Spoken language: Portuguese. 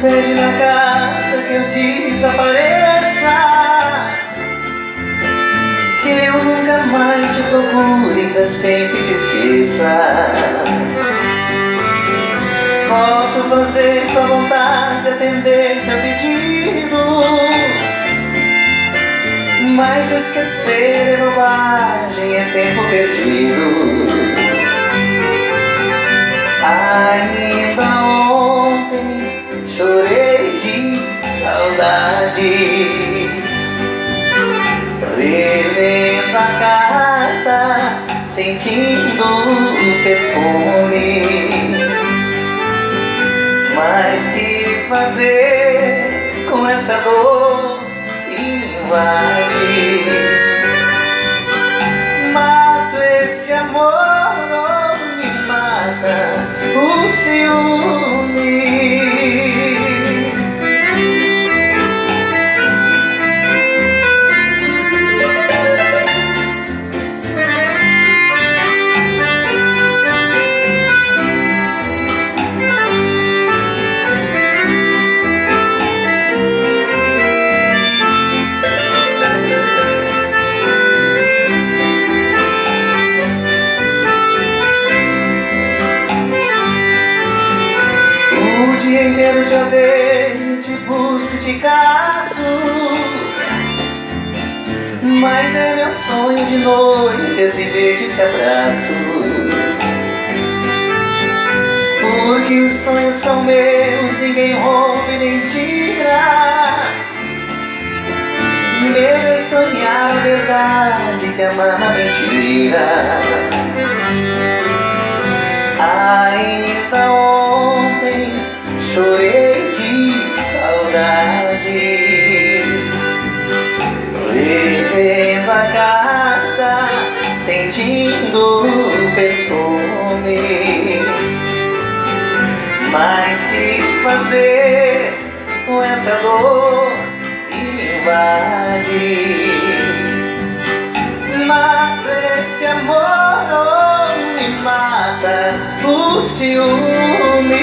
pede na carta que eu desapareça. Que eu nunca mais te procure pra sempre te esqueça. Posso fazer tua vontade, atender teu pedido. Mas esquecer é bobagem, é tempo perdido carta, sentindo o perfume. Mas que fazer com essa dor que me invade dia inteiro te odeio, te busco, te caço. Mas é meu sonho de noite, eu te beijo e te abraço. Porque os sonhos são meus, ninguém rouba e nem tira. Meu é sonhar a verdade, que amar a mentira. Ainda ontem sentindo o perfume. Mas que fazer com essa dor que me invade? Mata esse amor, oh, me mata o ciúme